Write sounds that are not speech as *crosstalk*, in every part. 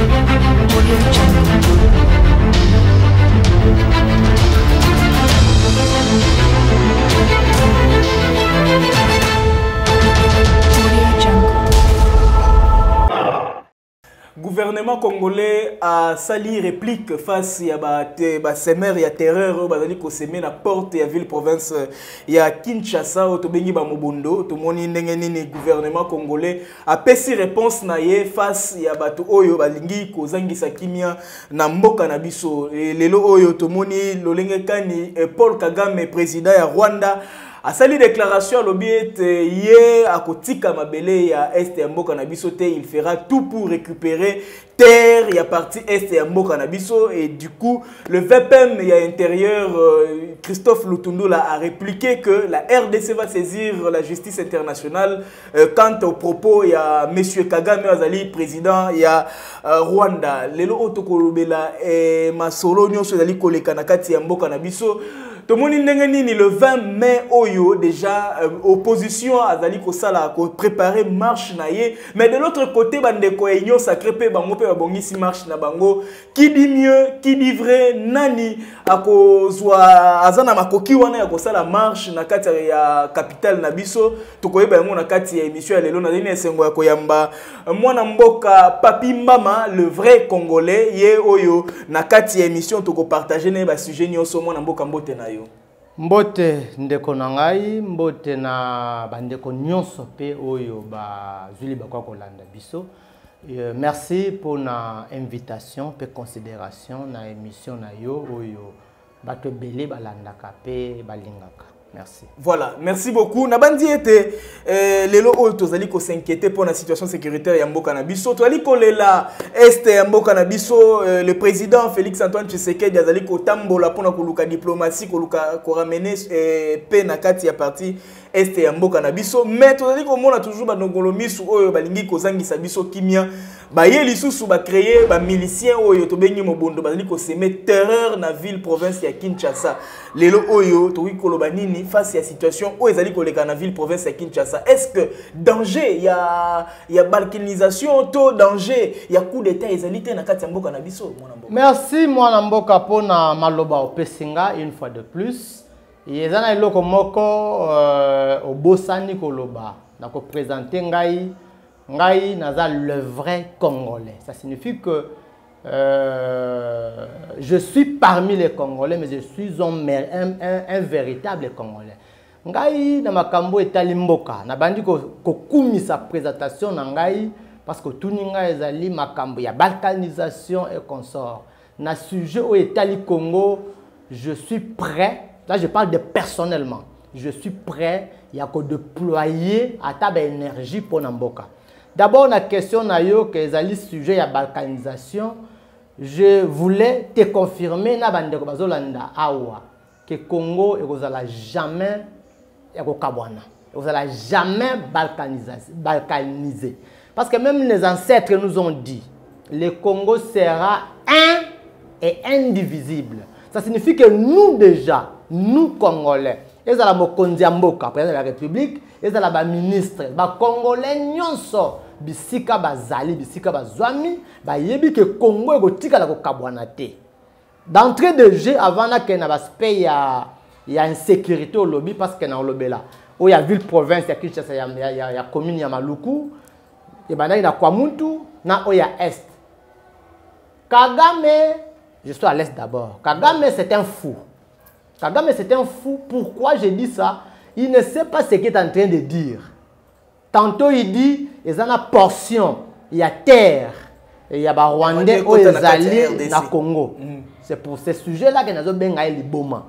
Audio gouvernement congolais asali réplique face ya basemer ya terreur oyo bazali koseme na porte ya ville province ya kinshasa oyo tobengi bamobondo tomoni ndenge nini gouvernement congolais apesi réponse na ye face ya bato oyo balingi kozangisa kimia na mboka na biso. Lelo oyo tomoni lolenge kani eh, paul kagame président ya rwanda asali déclaration alobi ete ye akotika mabele ya este ya mboka na biso il fera tout pour récupérer terre ya partie este ya mboka na biso. Et du coup le vpm ya intérieur euh, christophe lutundula a répliqué que la rdc va saisir la justice internationale euh, quant au propos ya monsieur kagame azali président ya euh, rwanda. Lelo oyo tokolobela eh, masolo nyonso ezali koleka na kati ya mboka na biso tomoni nini le 20 mai oyo déjà euh, opposition azali kosala kopréparer marche na ye. Mais de l'autre côté bandeko ya union sacré mpe bango mpe babongisi marche na bango. Qui dit mieux qui dit vrai nani akozwa aza na makoki wana ya kosala marche na kati ya capitale na biso? Tokoyeba yango na ya émission ya lelo nazali na ya koyamba. Mwana mboka papi mbama le vrai congolais ye oyo na kati ya émission tokopartage na ye basujet nyonso. Mwana mboka mbote na yo mbote ndeko na ngai mbote na bandeko nyonso mpe oyo bazwili bakoka kolanda biso. Euh, merci mpona invitation mpe considération na émission na yo oyo bato ebele balandaka mpe balingaka merci. Voilà merci beaucoup. Nabandi ete eh, lelo oyo tozali kosinquiete mpona situation sécuritaire ya mboka na biso. Tozali kolela este ya eh, le président félix antoine tshisekedi azali kotambola mpona koluka diplomatie koluka koramene eh, pe na kati ya parti este ya mboka na biso. Mais tozali komona toujours banongolo misu oyo balingi kozangisa biso kimia. Baye lisusu bacreye bamilicien oyo tobengi mobondo bazali koseme terreur na ville province ya kinshasa. Lelo oyo tokoki koloba nini? Face ya situation oyo ezali koleka na ville province ya kinshasa. Est ce que danger ya, ya balkanisation to danger ya coup d'état ezali te na kati ya mboka na biso mwana mboka? Merci mwana mboka mpona maloba opesi nga une fois de plus eza na eloko moko euh, obosani koloba. Na koprésente ngai. Ngai naza le vrai congolais. Ça signifie que euh, je suis parmi les congolais mais je suis un, un, un, un véritable congolais. Ngai na makambo etali mboka. Nabandi ko- kokumisa présentation na ngai parce que tuni ngai ezali makambo ya balkanisation et consort. Na sujet oyo etali congo je suis prêt là je parle de personnellement. Je suis prêt ya kodéployer ata baénergie mpo na mboka d'abord na question yo ke ezali sujet ya balkanisation. Je voulais te confirmer na bandeko bazolanda awa ke congo ekozala jamais jamais balkanisé. Parce que même les ancêtres nous ont dit le congo sera un et indivisible. Ça signifie que nous déjà nous congolais. Ezala mokonzi ya mboka président de la république ezala baministre bacongolais nyonso. Bisika bazali bisika bazwami bayebi ke congo ekotikala kokabwana te. D'entrée de jeu avant nakende na baspect ya, ya insécurité olobi parce que na olobela. Oyo ya ville province ya kinshasa ya, ya, ya, ya commune ya maluku ebandaki na kwamuntu na oyo ya est. Kagame je suis à l'est d'abord. Kagame c'est un fou kagame c'est un fou. Pourquoi je dis ça? Il ne sait pas ce qu'il est en train de dire. Tantôt il dit eza na portion ya terre. Ya barwandais oyo Ekota na kati ya ezali RDC. na congo. C'est pour ce sujet là que nazobenga ye liboma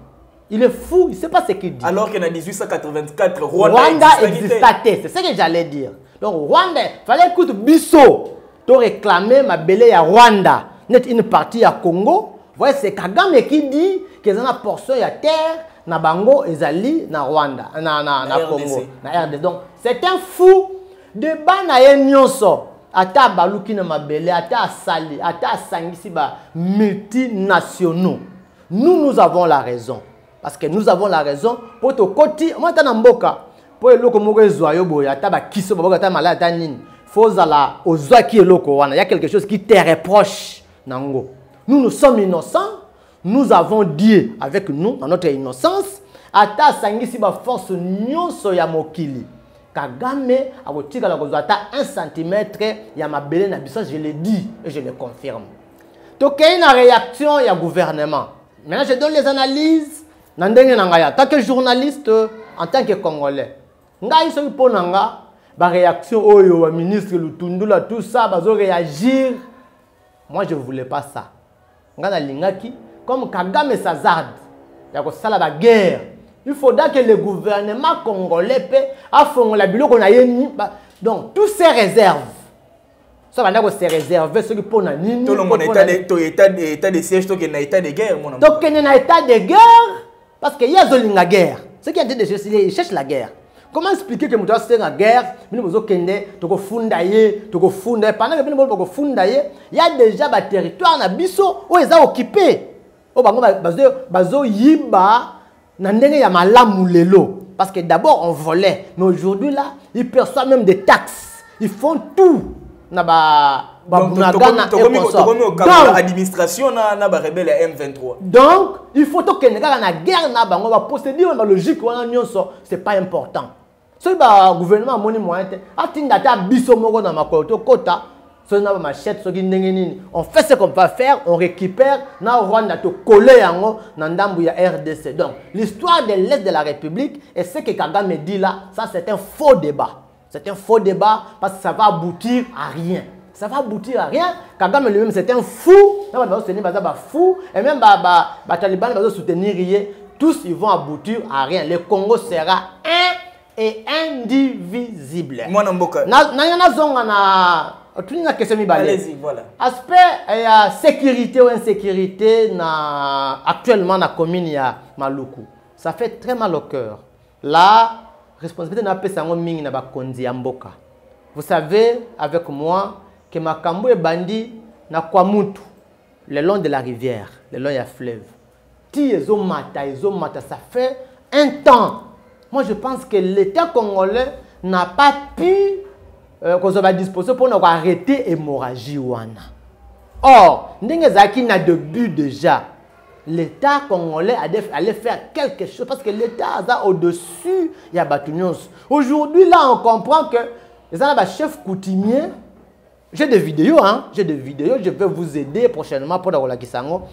il est fou il sait pas ce qu'il dit. Alors que na 1884 rwanda, Rwanda existait, c'est ce que j'allais dire. Donc Rwanda, fallait écouter Bisso, to réclamer ma belle à Rwanda, net une partie à Congo. Voyez, c'est Kagame qui dit que c'est une portion de terre na bango ezali na Rwanda, na na na, Congo, na RDC. Donc c'est un fou de bana ye nyonso. Ata baluki na mabele, ata asali, ata asangisi ba multinationaux. Nous, nous avons la raison. Parce que nous avons la raison pour te koti, moi, t'as mboka, pour eloko moko ezwa yo boya, ata bakiso baboko ata malade ata nini. fozala ozwaki eloko wana il y a quelque chose qui te reproche nango nous nous sommes innocents nous avons Dieu avec nous dans notre innocence. Ata asangisi baforce nyonso ya mokili. Kagame akotikala kozwa ata 1 cm ya mabele na biso je le dis et je le confirme. Tokei na réaction ya gouvernement. Maintenant je donne les analyses. Na ndenge tant que journaliste en tant que congolais ngai soki mpo na nga baréaction oyo baministre lutundula tout ça bazoréagir moi je voulais pas ça. Ngai nalingaki comme kagame sazarde ya kosala baguerre il faudra que le gouvernement congolais mpe afongola biloko na ye ni ba- donc tous ces réserves. Banda kose réserve soki mpo na nini tolongo na mpo état de to état de état de siège tokende na état de guerre mwana tokende na état de guerre parce que ye azolinga guerre. Ce qui est en train de chercher il cherche la guerre. Comment expliquer que moto asenga guerre bino bozokende tokofunda ye tokofunda ye pendant que bino bolo bokofunda ye ya déjà baterritoire na biso oyo eza occupé oyo bango ba- bazo- bazoyiba na ndenge ya malamu lelo. Parce que d'abord on volait. Mais aujourd'hui là ils perçoivent même des taxes. Ils font tout na ba Donc, babunagana tokomi- et tokomi consort. tokomi Donc, okabala administration na na barebele ya m23. Donc il faut tokende kaka na guerre na bango baprocédure na balogique wana nyonso. C'est pas important. Soki bagouvernement amoni moyen te atinda ata biso moko na makolo tokota on fait ce qu'on va faire on récupère na rwanda tokole yango na ndambu ya rdc donc l'histoire de l'est de la république et ce que kagame dit là ça c'est un faux débat c'est un faux débat parce que ça va aboutir à rien ça va aboutir à rien. Kagame lui-même, c'est un fou. Il va soutenir fou. Et même les talibans vont soutenir. Tous, ils vont aboutir à rien. Le Congo sera un et indivisible. mwana mboka Na na yana zonga na tuni na question mibale. allez-y voilà Aspect ya sécurité ou insécurité na actuellement na commune ya Maluku. Ça fait très mal au cœur. La responsabilité na pesa ngo mingi na bakonzi ya mboka. Vous savez avec moi que makambo ebandi na kwa mutu le long de la rivière, le long ya fleuve. Ti ezomata, ezomata, ça fait un temps. Moi je pense que l'État congolais n'a pas pu euh, kozwa disposition mpona koarrêter hémorragie wana. Or ndenge ezalaki na début déjà. L'état congolais allait faire quelque chose parce que l'état aza au-dessus ya bato aujourd'hui là on comprend que eza na coutumier j'ai des vidéos hein j'ai je vais vous aider prochainement mpona kolakisa yango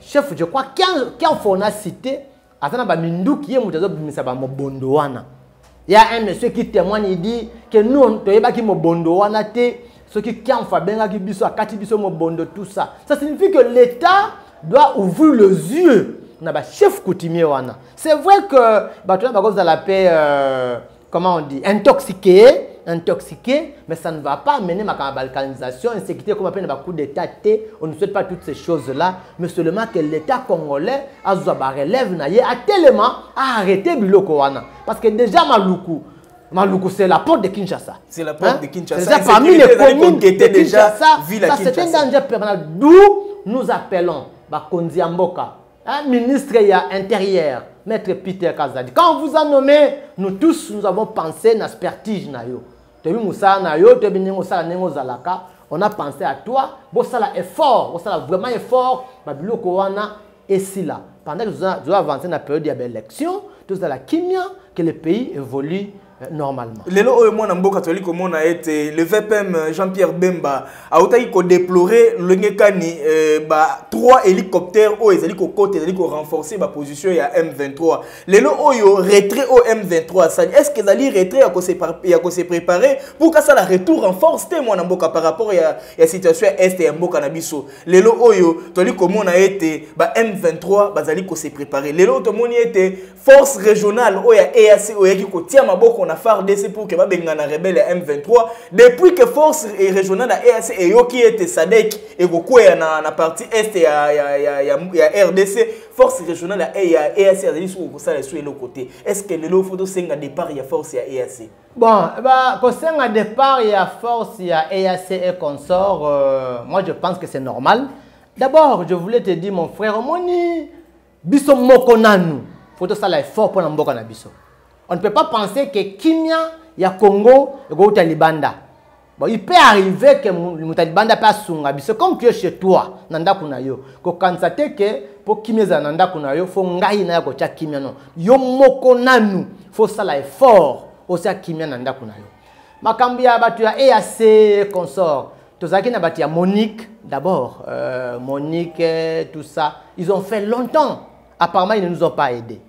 chef je crois kian fona cité aza na baminduki ye moto azobimisa bamobondo wana Il y a un monsieur qui témoigne, il dit que nous, toyebaki mobondo wana te, ce qui kiamfa bengaki biso, akati biso mobondo, tout ça. Ça signifie que l'État doit ouvrir les yeux na ba chef coutumier. C'est vrai que na bakoza la paix euh, comment on dit intoxiqué, intoxiqué, mais ça ne va pas amener ma balkanisation, insécurité comme appelle coup d'état T. On ne souhaite pas toutes ces choses-là, mais seulement que l'État congolais a relève a tellement arrêté biloko wana parce que déjà Maluku Maluku c'est la porte de Kinshasa. C'est la porte de Kinshasa. C'est déjà parmi les communes qui étaient déjà Kinshasa. à Ça c'est un Kinshasa. danger permanent. D'où nous appelons Bakonzi Mboka, un ministre intérieur, maître Peter Kazadi. Quand on vous a nommé, nous tous nous avons pensé na spertige na yo. Tobi Moussa na yo, tobi nengo sala nengo zalaka. On a pensé à toi, bon ça effort, bon ça vraiment effort, babiloko wana et si là. Pendant que nous avons avancé dans la période d'élection, tout ça la kimia que le pays évolue normalement. lelo oyo mwana mboka tozali komona ete le vpm jean-pierre bemba autaki kodéplore lolenge kani eh, ba 3 hélicoptère oyo ezali kokota ezali korenforce baposition ya m23 lelo oyo retrait oyo m23 asali est ce que ezali retrait ya kose par- ya kose préparer pour kasala retour en force te mwana mboka par rapport ya, ya situation ya este ya mboka na biso? Lelo oyo tozali komona ete ba m23 bazali kose préparer. Lelo oyo tomoni ete force régionale oyo ya eac oyo eyaki kotia maboko na fardc pour ke babengana rebele ya m23 depuis que force régionale ya eac eyoki ete sadek ekokweya na, na partie este ya, ya, ya, ya, ya rdc force régionale ya, ya eac azali soki kosala esu eloko te est ce que lelo fo tosenga départ ya force ya eac Bon, bah, kosenga départ, il y a force, il y a EAC et consort. euh, moi, je pense que c'est normal. D'abord, je voulais te dire, mon frère, moni, biso moko nanu. Faut que ça soit fort pour na biso. On ne peut pas penser que Kimia, il y a Congo, et Libanda. Bon, il peut arriver que moto alibanda mpe asunga biso comme tu es chez toi na ndako na yo kokanisa te ke mpo kimia ezala na ndako na yo fo ngai naya kotia kimia no yo moko nanu fosala effort osia kimia na ndako na yo. Makambo ya bato ya eac consort tozalaki na bato ya monique d'abord euh, monique tout ça. Ils ont fait longtemps. Apparemment ils ne nous ont pas aidé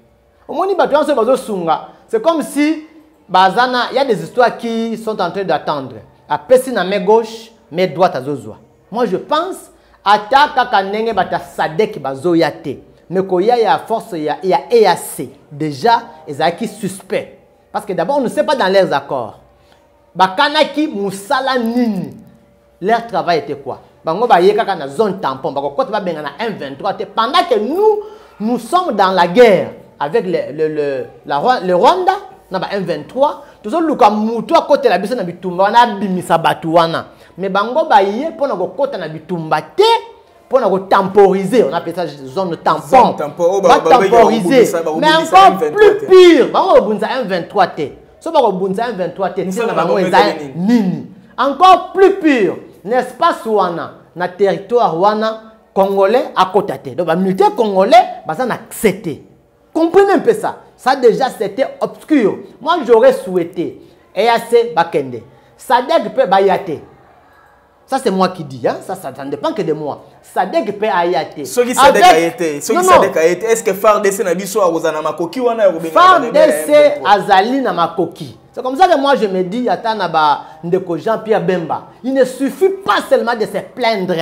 omoni bato nyonso bazosunga c'est comme si il y a des histoires qui sont en train d'attendre. Apesi na main gauche main droite azozwa. Moi je pense ata kaka ndenge bato ya sadek bazoya te. Mais koya ya force ya, ya eac déjà ezalaki suspect. Parce que d'abord on ne sait pas dans leurs accords. Bakanaki mosala nini? Leur travail était quoi? Bango baye kaka na zone tampon. Bakokota babenga na 123 te pendant que nous nous sommes dans la guerre avec le, le, le, la, le rwanda na ba 123 tozoluka mutu akotela biso na bitumba wana abimisa bato wana. Mais bango baye mpona kokota na bitumba te mpona kotemporiser on appelle ça zone tampon. Zone tampon, oh, ba- ba- batemporiser ba- ba- ba- mais encore 123 plus pire bango kobundisa 123 te. So bakobundisa 123 te Misala na bango eza nini? encore plus pire na espace wana na territoire wana congolais akota te. Donc bamilitaire congolais baza na te comprenez un peu ça. Ça déjà c'était obscur. Moi j'aurais souhaité. Eac bakende. Sadek mpe baya te ça c'est moi qui dis hein? ça, ça, ça ne dépend que de moi. Sadek mpe aya te soki sadek Avec- aye te soki Non, non. sadek aye te est ce que fardc na biso akozala na makoki wana ya kobenga FARDC azali na makoki. C'est comme ça que moi je me dis, attends, naba ndeko Jean-Pierre Bemba, il ne suffit pas seulement de se plaindre.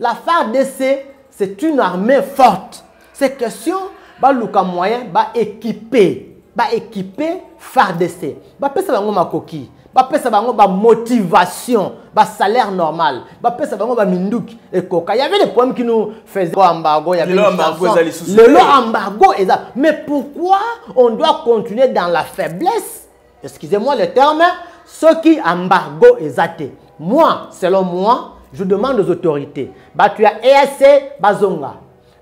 La FARDC, c'est une armée forte. C'est question, ba luka moyen, ba équiper, ba équiper FARDC. Ba pesa bango makoki. Ba pesa bango ba motivation, ba salaire normal. Ba pesa bango ba minduki ekoka. Il y avait des problèmes qui nous faisaient embargo, il y avait Lelo embargo là. Mais pourquoi on doit continuer dans la faiblesse? Excusez-moi le terme, ce qui embargo est athée. Moi, selon moi, je demande aux autorités. Tu as EAC, Bazonga.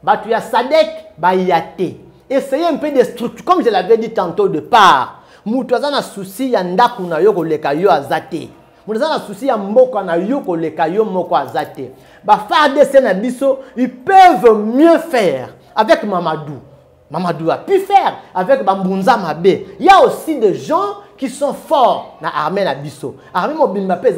Bah, tu as SADEC, Bayate. Essayez un peu de structure, comme je l'avais dit tantôt au départ. Mutu aza na souci ya ndaku na yo koleka yo aza te. Moto aza na souci ya mboka na yo koleka yo moko aza te. Bafardc na biso ils peuvent mieux faire avec mamadou. Mamadou a pu faire avec bambunza mabe. Il y a aussi des gens qui sont forts na armée na biso. Armée mobimba mpe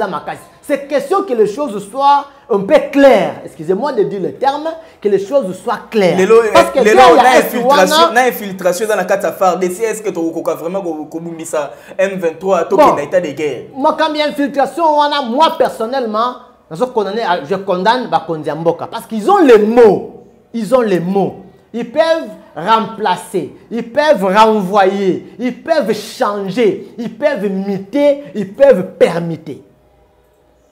c'est question que les choses soient un peu claires. Excusez-moi de dire le terme que les choses soient claires. Lelo parce que lelo na infiltration na infiltration eza na kati ya fardc est ce que tokokoka vraiment ko- kobumbisa m23 tokenda état de guerre. Makambo ya infiltration wana moi personnellement nazo condamner je condamne bakonzi ya mboka. Parce qu'ils ont les mots. Ils ont les mots. Ils peuvent remplacer. Ils peuvent renvoyer. Ils peuvent changer. Ils peuvent imiter ils peuvent permuter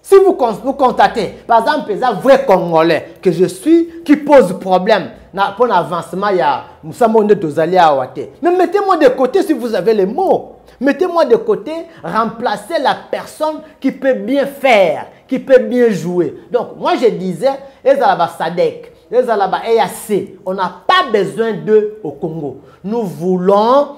si vous, vous constatez, par exemple, les vrai Congolais que je suis, qui pose problème pour l'avancement, il y a. Mais mettez-moi de côté si vous avez les mots. Mettez-moi de côté, remplacez la personne qui peut bien faire, qui peut bien jouer. Donc, moi, je disais, Sadek, Ezalaba EAC, on n'a pas besoin d'eux au Congo. Nous voulons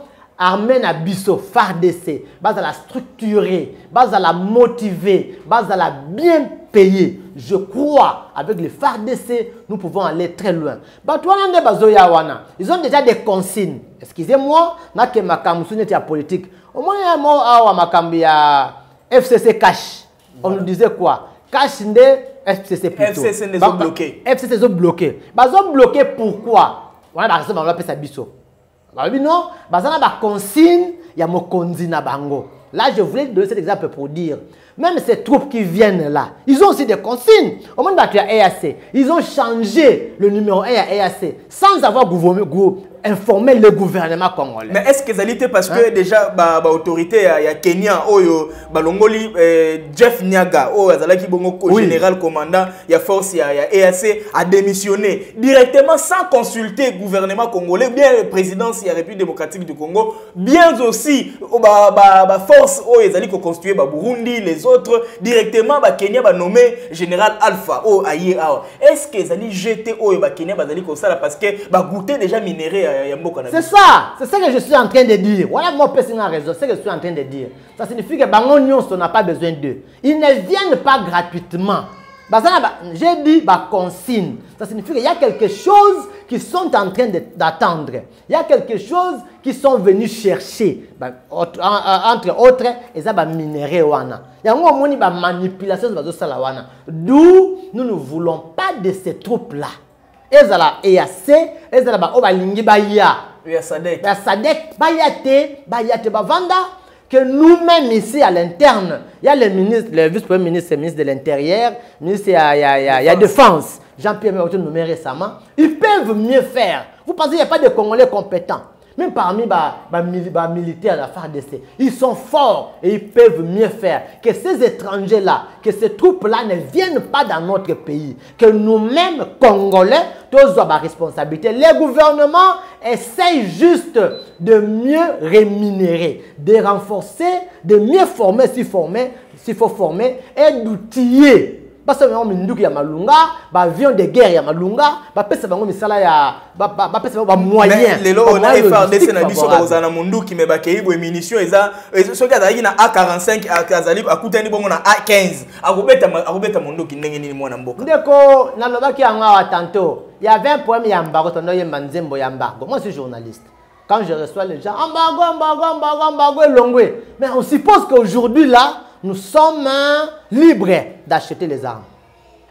armée na biso FARDC bazala structuré bazala motivé bazala bien payé je crois avec les FARDC nous pouvons aller très loin. Bato wana nde bazoya wana ils ont déjà des consignes. Excusez-moi nake makambo mosusu neti ya politique. Omoni ya mo awa makambo ya fcc cash. On nous disait quoi? Cash nde fcc plutôt. FCC nde Ba- ezobloqué. fcc ezobloqué bazobloqué pourquoi? Wana bakasi bango bapesa biso balobi non. Baza na baconsigne ya mokonzi na bango. Là je voulais donner cet exemple pour dire même ces troupes qui viennent là ils ont aussi des consignes. Au moment bato ya eac ils ont changé le numéro 1 ya eac sans avoir gouverné- informé le gouvernement congolais. Mais est ce que ezali te parce que déjà ba- baautorité ya, ya kenya oyo balongoli eh, jeff nyaga azalaki bongo Oui. général commandant ya force ya, ya eac a démissionné directement sans consulter gouvernement congolais bien présidence ya république démocratique du congo bien aussi oh, ba, ba, ba force oyo ezali koconstitue baburundi les autres directement bakenya banome général alpha oyo aye awa. Est ce que ezali jeté oyo bakenya bazali kosala parce que bagoute déjà minéré C'est ça, c'est ça que je suis en train de dire. Voilà mon a raison, c'est ce que je suis en train de dire. Ça signifie que Bango Nyons, on n'a pas besoin d'eux. Ils ne viennent pas gratuitement. Bazana, ba- J'ai dit bah, consigne. Ça signifie qu'il y a quelque chose qui sont en train d'attendre. Il y a quelque chose qui sont venus chercher. Bah, autre- en- en- entre autres, ils ont minéraux. wana. Il y a une manipulation. D'où nous ne voulons pas de ces troupes-là. Ezala EAC ezala baoyo balingi baya. Ya sadek. Ya sadek baya te baya te bavanda que nous-mêmes ici à l'interne. Il y a le ministre le vice-premier ministre le ministre de l'intérieur ministre ya, ya, ya, ya défense. Jean-Pierre Mérotto nommé récemment. Ils peuvent mieux faire. Vous pensez qu'il n'y a pas de Congolais compétents? Même parmi les mili- militaires de la FARDC, ils sont forts et ils peuvent mieux faire. Que ces étrangers-là, que ces troupes-là ne viennent pas dans notre pays. Que nous-mêmes, Congolais, tous avons la responsabilité. Les gouvernements essayent juste de mieux rémunérer, de renforcer, de mieux former s'il s'il faut former et d'outiller basa bango minduki ya malunga baavion de guerre ya malunga bapesa bango misala ya ba- ba- bapesa bango bamoyen lelo oyo na frdc na biso bakozala na monduki me bakei boye munition eza soki azalaki na a45 ak- azali akutani bongo na a15 akobeta monduki ndenge nini mwana mboka? Ndeko nalobaki yango awa tanto il y avait un problème ya mbago tondo yemba nzembo ya mbago moi suis journaliste quand je reçois les gens mais on suppose qu'aujourd'hui là nous sommes hein, libres d'acheter les armes.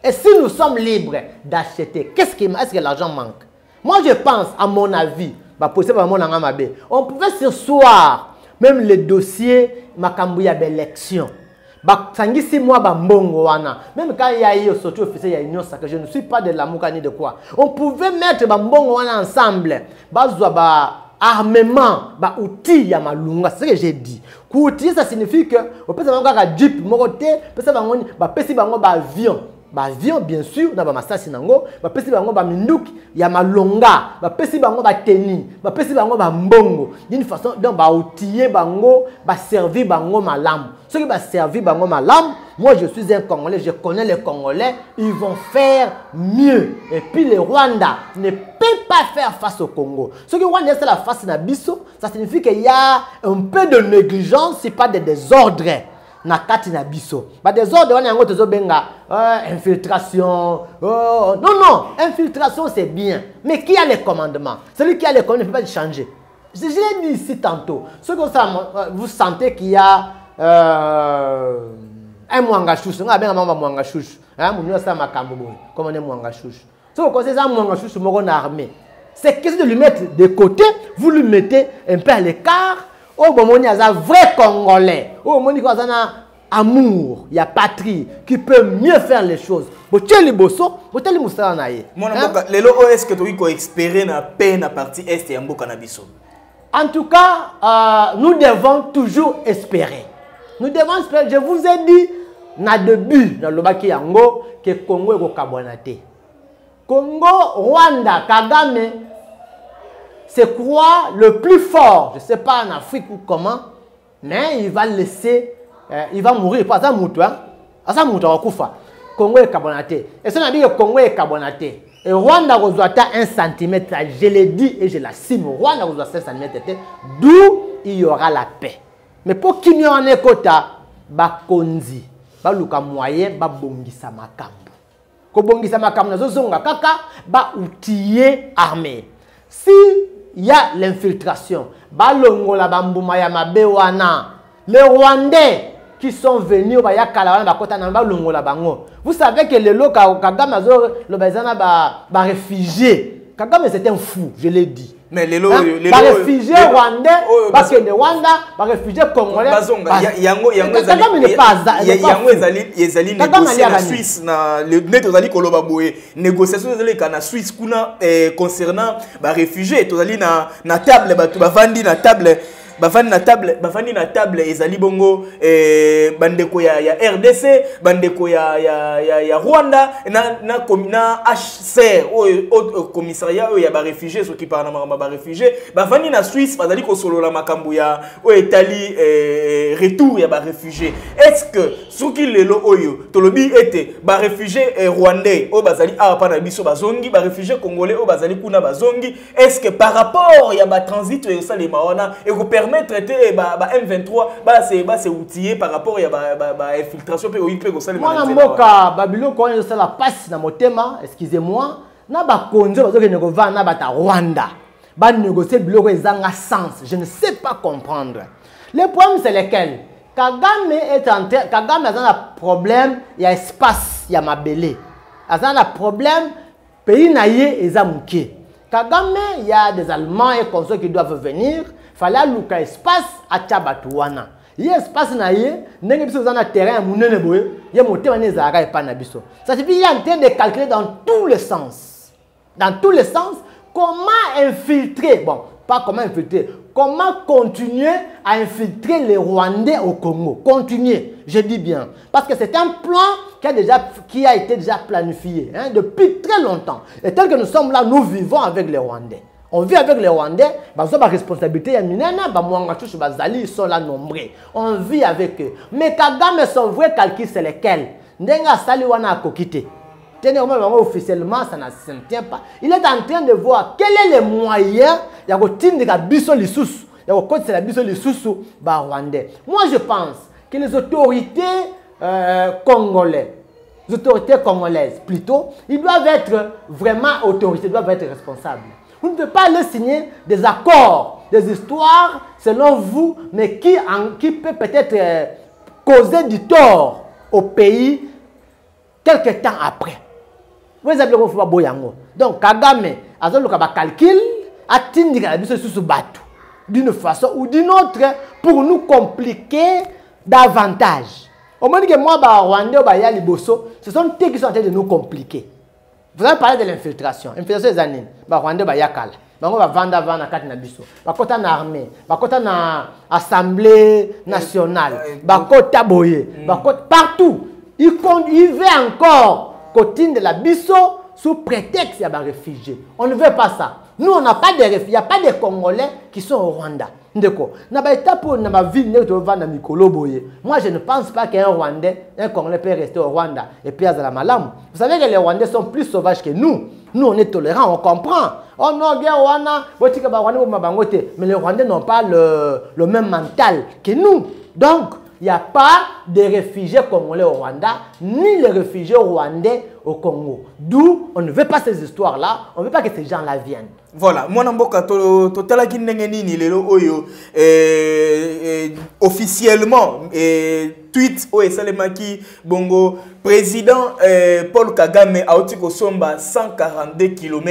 Et si nous sommes libres d'acheter qu'est-ce qui est-ce que l'argent manque? Moi je pense à mon avis mabe on pouvait sursoir même le dossier makambo ya baélection basangisi mwa bambongo wana même quand il y a eu surtout officier ya union sacrée je ne suis pas de lamuka ni de quoi. On pouvait mettre bambongo ensemble. Bazwa ba armement baoutil ya malunga. C'est ce que j'ai dit. Koutiller ça signifie que opesa bango kaka jeep moko te pesa bango bapesi bango baavion baavion bien sûr na bamasasi nango. Bapesi bango baminduki ya malonga. Bapesi bango bateni bapesi bango bambongo d'une façon donc baoutiller bango baservi bango malamu soki baservi bango malamu moi je suis un congolais je connais les congolais ils vont faire mieux. Et puis le rwanda ne peut pas faire face au congo. Soki rwanda esala face na biso ça signifie qu'il y a un peu de négligence c'est pas de désordre na kati na biso. Badésordre wana yango tozobenga euh, infiltration oh, non non infiltration c'est bien. Mais qui a les commandements? Celui qui a les commandements ne peut pas changer. Je, l'ai dit ici tantôt. Ce que euh, vous sentez qu'il y a euh, un mwanga chouchou nga abenga mama mwanga chouchou hein, munu asala makambo boye. Comme on est mwanga chouchou soki okosi eza mwanga chouchou moko na armée. C'est question de lui mettre de côté vous lui mettez un peu à l'écart oyo bomoni aza vrai congolais. Oyo omoni ko aza na amour ya patrie qui peut mieux faire les choses. Botie liboso boteli mosala na ye Hein? lelo oyo estce tokoki koexpere na pe na partie este ya mboka na biso? En tout cas, euh, nous devons toujours espérer. Nous devons espérer. Je vous ai dit, na début, dans le baki yango, que Congo est au Kabonate. Congo, Rwanda, Kagame, c'est quoi le plus fort Je sais pas en Afrique ou comment, mais il va laisser, euh, il va mourir. Pas ça, moutou, hein Ça, moutou, Kufa. Congo est Kabonate. Et ça, on a dit que Congo est Kabonate. Et Rwanda reçoit un centimètre, je l'ai dit et je l'assume. Rwanda reçoit un centimètre, d'où il y aura la paix. Mais pour qu'il y ait un écota, bakonzi, baluka moyen, babongisa makambo. kobongisa makambo nazozonga kaka baoutiller armée. Si y a l'infiltration balongola bambuma ya mabe wana. Les rwandais qui sont venus oyo baya kala wana bakota na balongola bango. Vous savez que lelo Ka- kagame azoloba eza na ba- baréfugié kagame c'est un fou je l'ai dit mais lelo Hein? oyo- rwandais bakende rwanda baréfugié congolais bazonga bas- ya- yango yango ezali- nde tozali koloba boye. Négociation ezaleka na kuna eh, concernant tozali na table bato bavandi na table bavandi na table bavandi na table ezali bongo eh, bandeko ya, ya rdc bandeko ya, ya, ya, ya rwanda na, na, na hcr oyo oyo- commissariat oyo ya baréfugie soki par na makambo ya baréfugie bavandi na swisse bazali kosolola makambo ya oyo etali eh, retour ya baréfugie est ce que soki lelo oyo tolobi ete baréfugie eh, rwandais oyo bazali awa mpa na biso bazongi baréfugie congolais oyo bazali kuna bazongi est ce que par rapport ya batransit oyo esalema wana ekopermettre te eh, ba, ba m23 base base outiller par rapport ya bainfiltration ba, ba infiltration mpe oyi mpe kosalema na mwana mboka babiloko wana ezosala mpasi na motema excusez-moi. Na bakonzi oyo bazokende kovanda na bato ya rwanda. Banégocie biloko ezanga sens. Je ne sais pas comprendre. Le problème c'est lequel? Kagame est en train kagame aza na problème ya espace ya mabele aza na problème pays na ye eza moke kagame y a des allemands et consorts qui doivent venir fallait aluka espace atya bato wana ye espace na ye ndenge biso eza na terrain ya monene boye. Ye motema nde ezalaka epai na biso. Ça signifie est en train de calculer dans tous les sens. Dans tous les sens comment infiltrer bon pas comment infiltrer comment continuer à infiltrer les rwandais au congo. Continuer je dis bien. Parce que c'est un plan qui a, déjà, qui a été déjà planifié hein, depuis très longtemps. Et tel que nous sommes là nous vivons avec les rwandais on vit avec les Rwandais, ils ont responsabilité chouchou bazali, ils sont là nombreux. On vit avec eux. Mais Kagame son vrai calcul c'est lequel? Ndenga sali wana akokite. Tenez comment officiellement ça ne tient pas. Il est en train de voir quel est le moyen ya kotindika biso lisusu, ya kokotisa biso lisusu ba Rwandais. Moi je pense que les autorités euh, congolais les autorités congolaises plutôt, ils doivent être vraiment autorités, ils doivent être responsables. Vous ne pouvez pas aller signer des accords, des histoires, selon vous, mais qui, en- qui peut peut-être euh, causer du tort au pays quelque temps après. Vous avez bien fait boyango. Donc Kagame, azoluka ba calcul, atindika biso bateau d'une façon ou d'une autre pour nous compliquer davantage. Au moins que moi, bah, Rwandais, bah, y a les bossos, ce sont eux qui sont en train de nous compliquer. Vous avez parlé de l'infiltration. Infiltration des années. Bah, Rwandais, bah, y a kala. Bango va vendre avant na kati na biso. Bakota na armée, bakota na assemblée nationale, euh, bakota boye, bakota partout. Il, il veut encore cotine de la biso sous prétexte ya ba réfugiés. On ne veut pas ça. Nous on n'a pas de il n'y a pas de Congolais qui sont au Rwanda. Moi je ne pense pas qu'un Rwandais, un Congolais peut rester au Rwanda et puis à la malam. Vous savez que les Rwandais sont plus sauvages que nous. Nous on est tolérants, on comprend. Oh non, Rwanda, mais les Rwandais n'ont pas le, le même mental que nous. Donc, il n'y a pas de réfugiés congolais au Rwanda, ni les réfugiés rwandais au Congo. D'où on ne veut pas ces histoires-là, on ne veut pas que ces gens-là viennent. voilà mwana mboka to- totalaki ndenge nini lelo oyo eh, eh, officiellement eh, tweet oyo esalemaki bongo président paul kagame auti kosomba 142 km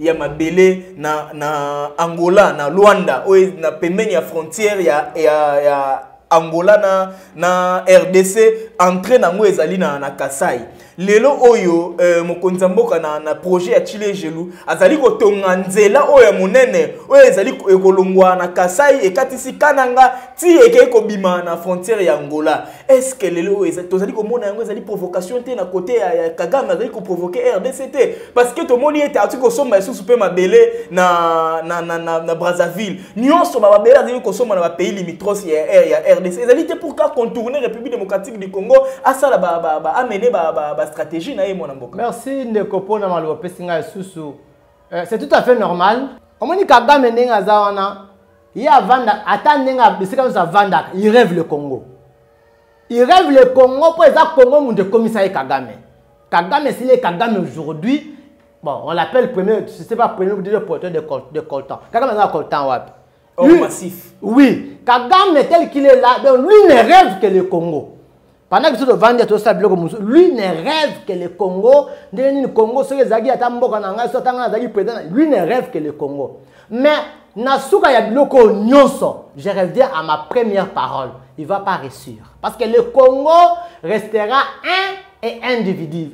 ya mabele na, na angola na lwanda oyo na pembeni ya frontière ya, ya, ya angola na, na rdc entré nango ezali na, na kasai lelo oyo eh, mokonzi na, na projet ya chile gelu azali kotonga nzela oyo ya monene oyo ezali ko- ekolongwa na kasai ekatisi kananga ti ekei kobima na frontière ya angola. Estce lelo oyo tozali komona yango ezali provocation te na kote ya, ya kagame azali koprovoke rdc te. Parce que tomoni ete ati kosomba lisusu mpe mabele na, na, na, na, na brazzaville. Nyonso bamabele azali kosomba na bapays limitros ya, ya, rdc ezali te pour ka contourner république démocratique du congo asala ba, ba, ba, ba, ba, ba stratégie na ye mwana mboka. Merci ndeko mpona maloba opesi ngai lisusu. Euh, c'est tout à fait normal. Omoni kagame ndenge aza wana ye avanda ata ndenge bisika nyonso avandaka il rêve le congo. Il rêve le congo mpo eza congo moto ekomisa ye kagame. Kagame esili ye kagame aujourd'hui. Bon on l'appelle premier je sais pas premier deuxième porteur de, col, de coltan. Kagame aza coltan wapi? Lui- massif. oui. Kagame tel qu'il est là donc lui ne rêve que le congo pendant que biso tovandi tosala biloko lui ne rêve que le congo. Ndenge nini congo soki ezalaki ata mboka na ngai so ata ngai nazalaki président lui ne rêve que le congo. Mais na suka ya biloko je reviens à ma première parole. Il va pas réussir. Parce que le congo restera un et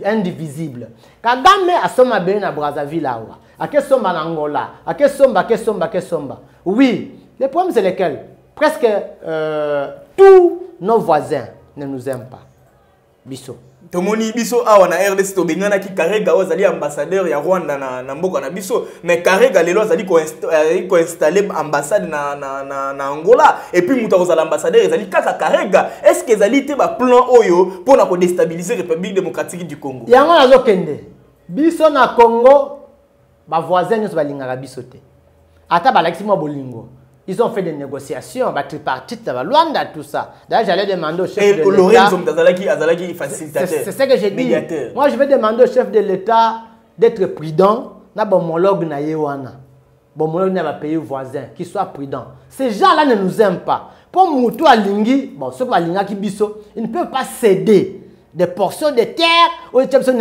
indivisible. Kagame asomba bele na brazzaville awa. Akesomba na angola. Akesomba akesomba akesomba oui le problème c'est lequel? Presque euh, tous nos voisins ne nous aiment pas. Bisso. tomoni biso awa na rdc tobenganaki karega oyo azali ambassadeur ya rwanda na, na mboka na biso. Mais karega lelo azali koinst- azali koinstalle ambassade na, na, na, na angola. Epuis moto akozala ambassadeur ezali kaka karega. Est ce que ezali te baplan oyo mpona kodestabilize république démocratique du congo? Yango nazokende. Biso na congo bavoisin nyonso balingaka biso te. Ata balakisi mwa bolingo ils ont fait des négociations batripartite na balwanda tout ça. D'ailleurs j'allais demander au chef Et de l'état moto azalaki azalaki c'est ce que j'ai dit. moi je vais demander au chef de l'état d'être prudent. Na bomologue na ye wana. Bomologue na bapays voisins qui soit prudent ces gens là ne nous aiment pas. Mpo motu alingi bon soki balingaki biso ils ne peuvent pas céder des portions de terre oyo tia biso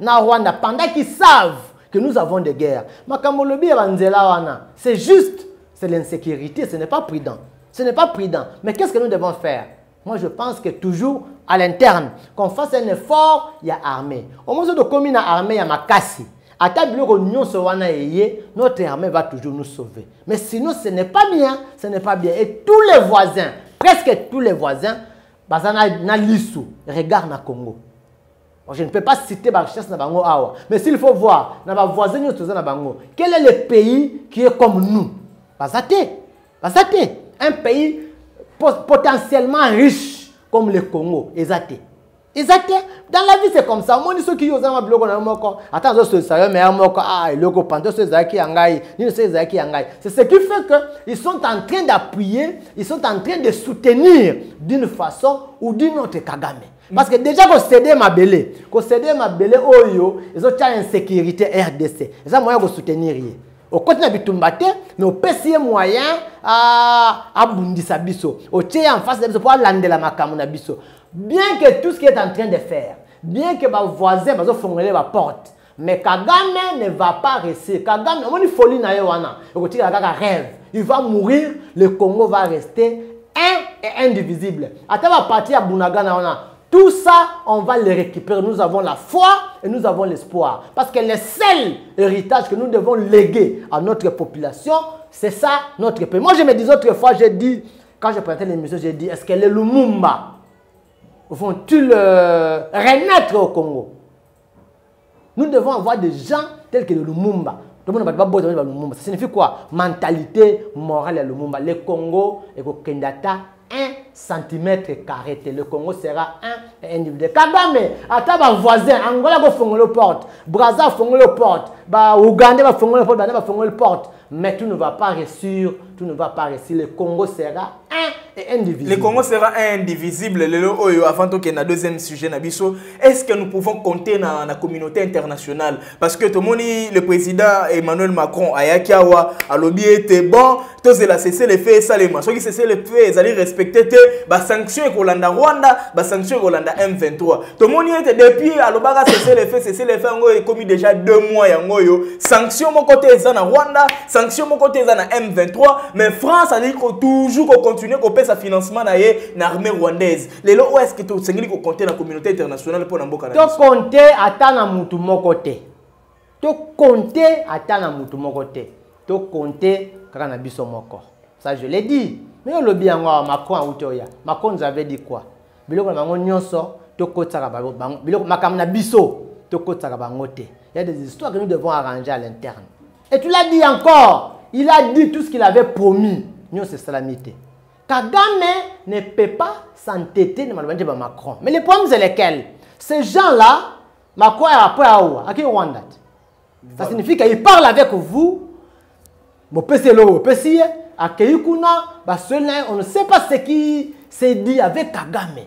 na rwanda pendant qu'ils savent que nous avons des guerres. Makambo olobi ya banzela wana c'est juste c'est l'insécurité ce n'est pas prudent ce n'est pas prudent mais qu'est-ce que nous devons faire? Moi, je pense que toujours à l'interne, qu'on fasse un effort, il y a armée. Au moins, de commune armée, il y a Makassi. À ta biloko nyonso wana eye, notre armée va toujours nous sauver. Mais sinon, ce n'est pas bien, ce n'est pas bien. Et tous les voisins, presque tous les voisins, bazana na lisu, Congo. Je ne peux pas citer ma richesse bango. Mais s'il faut voir, na voisins quel est le pays qui est comme nous? Bazate. Bazate. Un pays po- potentiellement riche comme le Congo. Ezate. Ezate. Dans la vie, c'est comme ça. Moi, ceux qui ont un bloc na moko, attends, je suis mais un moko, ah, le go panto, c'est Zaki Yangai, c'est ce qui fait qu'ils sont en train d'appuyer, ils sont en train de soutenir d'une façon ou d'une autre Kagame. Parce que déjà, qu'on cède ma belé, qu'on cède ma belé, oyo, ils ont une insécurité RDC. Ils ont moyen de soutenir. Rien. okoti na bitumba te mais opesi ye moyen abundisa biso. Otie ye en face na biso mpo alandela makambo na biso. Bien que tout ce qui est en train de faire bien que bavoisin bazofongole baporte mais kagame ne va pas rester. Kagame omoni folie na ye wana. Ekotikala rêve. Il va mourir le congo va rester un et indivisible. Ata baparti ya bunagana wana tout ça, on va le récupérer. Nous avons la foi et nous avons l'espoir. Parce que le seul héritage que nous devons léguer à notre population, c'est ça, notre pays. Moi, je me disais autrefois, j'ai dit, quand je présentais l'émission, j'ai dit, est-ce que les Lumumba vont-ils euh, renaître au Congo? Nous devons avoir des gens tels que le Lumumba. Ça signifie quoi? Mentalité morale à Lumumba. Le Congo au Kendata 1 cm carré. Le Congo sera un individu. Kagame, ata ba voisin, Angola le porte, faire le porte, ba Ouganda va faire le porte, faire le porte. Mais tout ne va pas réussir, tout ne va pas réussir. Le Congo sera un indivisible. Le Congo sera indivisible. Avant que na deuxième sujet est-ce que nous pouvons compter na la communauté internationale? Parce que le président Emmanuel Macron ayaki awa alobi était bon, tous la cesser les faits salema. Ceux qui cesser les faits, ils allaient respecter te ba sanction Kolanda Rwanda, ba sanction Kolanda M23. Tout le monde était depuis alobaka cesser les faits, cesser les faits est commis déjà deux mois yango yo. Sanction mon côté Rwanda, sanction mon côté na M23, mais France a dit toujours qu'on continue qu'on sa financement na ye na armée rwandaise. Lelo où est-ce que tu sengeli ko compter la communauté internationale pour na mboka na tokonte ata na mutu moko te. Tokonte ata na mutu moko te. Tokonte kaka na biso moko. Ça je l'ai dit. Mais olobi yango awa macron auti oya. Macron nous avait dit quoi? Biloko na bango nyonso tokotisaka bango- bango- biloko makambo na biso tokotisaka bango te. Il y a des histoires que nous devons arranger à l'interne. Et tu l'as dit encore. Il a dit tout ce qu'il avait promis. Nyonso esalami te Kagame ne peut pas s'entêter de Macron. Mais le problème, c'est lequel Ces gens-là, Macron est après à qui? Rwanda Ça signifie qu'il parle avec vous, lo, PC, à on ne sait pas ce qui s'est dit avec Kagame.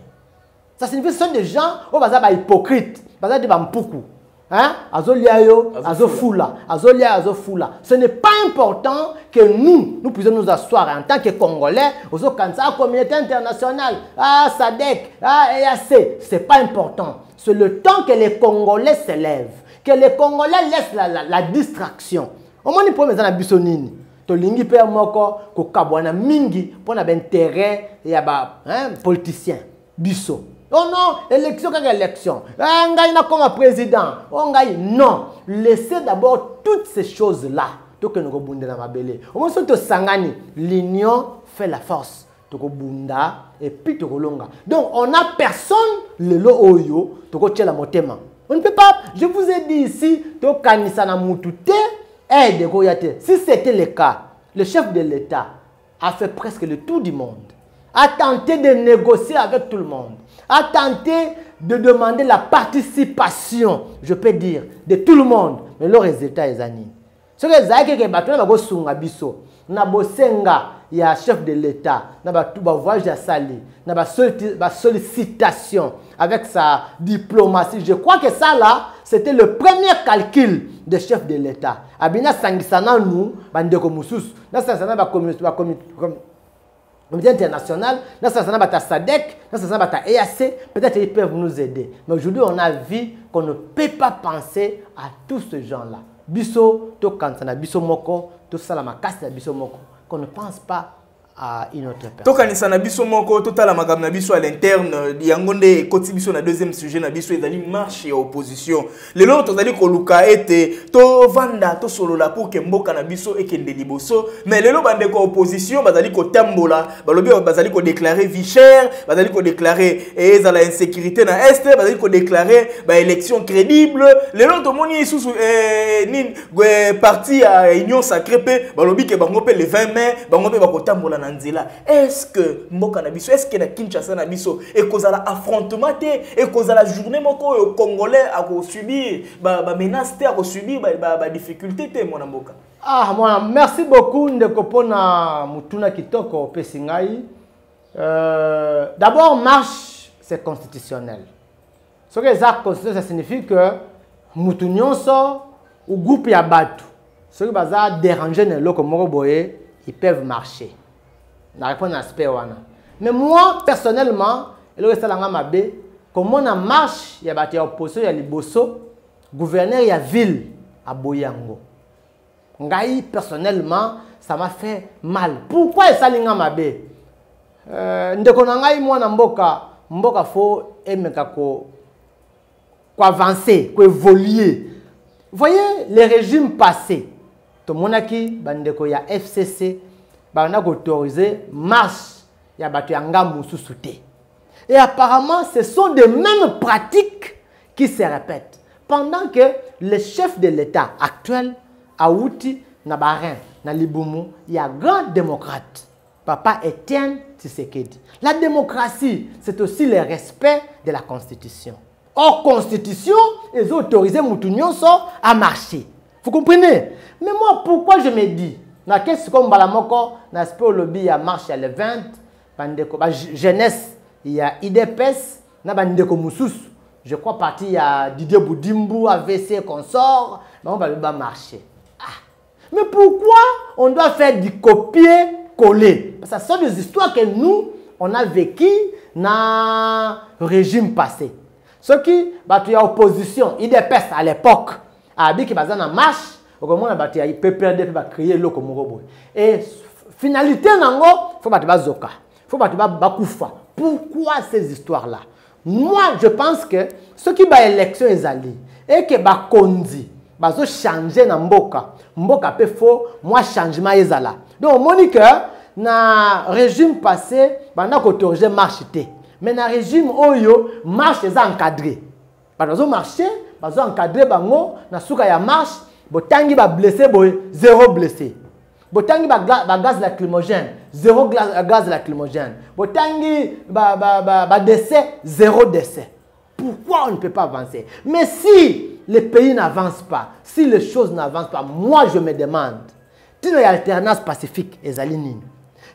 Ça signifie que ce sont des gens, oh, bah, ça, bah, hypocrites, bah, ça, des. Hein? Azolia yo, azofula, azolia, azofula. Ce n'est pas important que nous, nous puissions nous asseoir en tant que Congolais, aux la communauté internationale, ah, SADEC, ah, EAC. C'est pas important. C'est le temps que les Congolais s'élèvent, que les Congolais laissent la, la, la distraction. Au moins, il faut mettre biso nini. tolingi mpe moko kokabwana mingi mpona baintérêt ya bapoliticien biso oh non élection kaka élection. Eh, ngai nakoma président. Oh ngai non. Laissez d'abord toutes ces choses là tokende kobundela mabele omoi soki tosangani l'union fait la force. Tokobunda et puis tokolonga donc on a personne lelo oyo tokotiela motema. On ne peut pas. Je vous ai dit ici tokanisa na mutu te aide koya te si c'était le cas le chef de l'état a fait presque le tour du monde a tenté de négocier avec tout le monde a tenté de demander la participation je peux dire de tout le monde. Mais le résultat eza nini soki ezalaki ke bato na bakosunga biso. Na bosenga chef de l'état. Na bato bavoyage ya sali. Na basoliti- basollicitation avec sa diplomatie. Je crois que ça là c'était le premier calcul de chef de l'état. Abi nasangisa nanu bandeko nasangisa na bakommunauté communauté internationale, dans ce sens, à SADEC, dans ce sens, à EAC, peut-être ils peuvent nous aider. Mais aujourd'hui, on a vu qu'on ne peut pas penser à tous ces gens-là. Biso, to kansana, biso moko, to salama kasi na biso moko, qu'on ne pense pas à une autre tokanisa na biso moko totala makambo na biso à l'interne. Yango nde ekoti biso na deuxième sujet na biso ezali marche ya opposition. Lelo tozali koluka ete tovanda tosolola pour ke mboka na biso ekende liboso. Mais lelo bandeko ya opposition bazali kotambola balobi bazali kodéclare vie chère bazali kodéclare ezala insécurité na este bazali kodéclare baélection crédible lelo tomoni lisusu eh, nini parti ya union sacré mpe balobi ke bango mpe le 20 mai bango mpe bakotambola na nzela est-ce que mboka na biso est-ce na kinshasa na biso ekozala affrontement te ekozala journée moko oyo congolais akosubir bamenace te akosubir badifficulté te mwana mboka? Ah, mwana, merci beaucoup ndeko mpona mutuna kitoko opesi ngai. Euh, D'abord, marche, c'est constitutionnel. Que eza constitutionnel, ça signifie que mutu nyonso ou groupe ya bato soki baza déranger na eloko moko boye ils peuvent marcher na répondre na aspect wana. Mais moi personnellement eloko esalanga mabe komona marche ya ya opposition ya liboso gouverneur ya ville aboyi yango ngai personnellement ça m'a fait mal. Pourquoi esalinga mabe euh, ndeko na ngai mwana mboka mboka fo emeka ko koavancer koévoluer voyez les régimes passés. Tomonaki bandeko ya fcc banda koautoriser marche ya bato ya ngambu et apparemment ce sont des mêmes pratiques qui se répètent. Pendant que le chef de l'état actuel awuti na barin na libumu ya grand démocrate papa Étienne Tshisekedi. La démocratie c'est aussi le respect de la constitution. Or, constitution, ils ont autorisé Moutounionso à marcher. Vous comprenez? Mais moi, pourquoi je me dis, na qu'est-ce comme Balamoko, na au lobby, il y a marche à le 20, bandeko, ba jeunesse, il y a IDPS, na bandeko Moussous, je crois parti, il y a Didier Boudimbu, AVC, consort, va pas marcher. Ah. Mais pourquoi on doit faire du copier-coller Parce que ce sont des histoires que nous, on a dans le régime passé. soki bato ya opposition idps à l'époque abiki baza na marche okomona bato ya ppd mpe bacrie eloko moko boye e finalité nango fo bato bazoka. Fo bato bakufa pourquoi ces histoires là moi je pense que soki baélection ezali eke bakonzi bazochange na mboka. Mboka mpe fo mwa changement ezala. Donc omoni na régime passé banda koautorize marche te mais na régime oyo marche eza encadré. Bato bazomarche bazo encadré bango na suka ya marche botangi bablessé boye zéro blessé. Botangi bagaz lacrymogène zéro gaz lacrymogène. Botangi badécès zéro décès. Pourquoi on ne peut pas avancer? Mais si le pays n'avance pas si les choses n'avancent pas moi je me demande ntina ya alternance pacifique ezali nini.